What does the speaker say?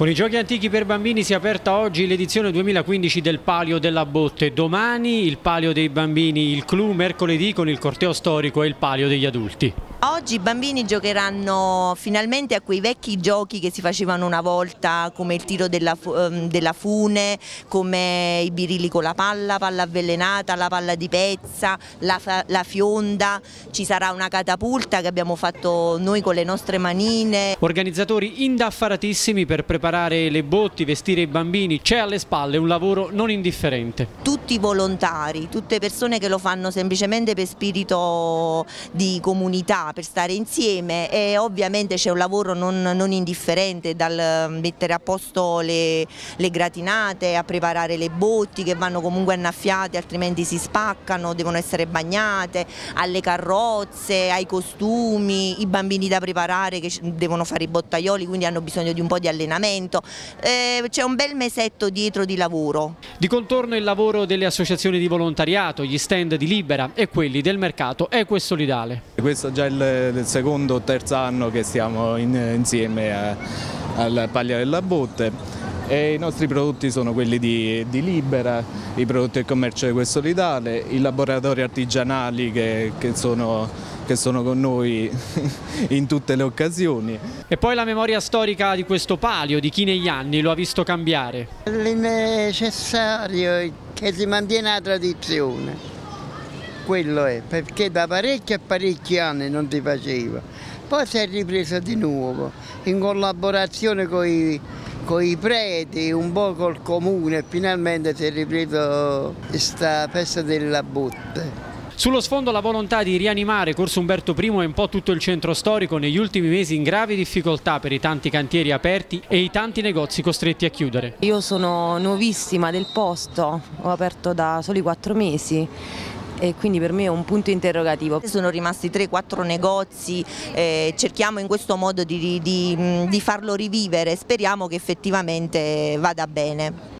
Con i giochi antichi per bambini si è aperta oggi l'edizione 2015 del Palio della Botte. Domani il Palio dei bambini, il clou mercoledì con il corteo storico e il Palio degli adulti. Oggi i bambini giocheranno finalmente a quei vecchi giochi che si facevano una volta come il tiro della, ehm, della fune, come i birilli con la palla, palla avvelenata, la palla di pezza, la, la fionda, ci sarà una catapulta che abbiamo fatto noi con le nostre manine. Organizzatori indaffaratissimi per preparare le botti, vestire i bambini, c'è alle spalle un lavoro non indifferente. Tutti volontari, tutte persone che lo fanno semplicemente per spirito di comunità, per stare insieme e ovviamente c'è un lavoro non, non, indifferente dal mettere a posto le, le, gratinate, a preparare le botti che vanno comunque annaffiate altrimenti si spaccano, devono essere bagnate, alle carrozze, ai costumi, i bambini da preparare che devono fare i bottaioli quindi hanno bisogno di un po' di allenamento, eh, c'è un bel mesetto dietro di lavoro. Di contorno il lavoro delle associazioni di volontariato, gli stand di Libera e quelli del mercato Equo e Solidale. Questo già è il il secondo o terzo anno che stiamo in, insieme a, al Paglia della Botte e I nostri prodotti sono quelli di, di, Libera, i prodotti del commercio di questo solidale, i laboratori artigianali che, che, sono, che sono con noi in tutte le occasioni. E poi la memoria storica di questo palio, di chi negli anni lo ha visto cambiare. È necessario che si mantiene la tradizione quello è, perché da parecchi e parecchi anni non si faceva. Poi si è ripresa di nuovo, in collaborazione con i, con i preti, un po' col comune, finalmente si è ripresa questa festa della botte. Sullo sfondo la volontà di rianimare Corso Umberto I e un po' tutto il centro storico negli ultimi mesi in gravi difficoltà per i tanti cantieri aperti e i tanti negozi costretti a chiudere. Io sono nuovissima del posto, ho aperto da soli quattro mesi e quindi per me è un punto interrogativo. Sono rimasti 3-4 negozi, eh, cerchiamo in questo modo di, di, di farlo rivivere, speriamo che effettivamente vada bene.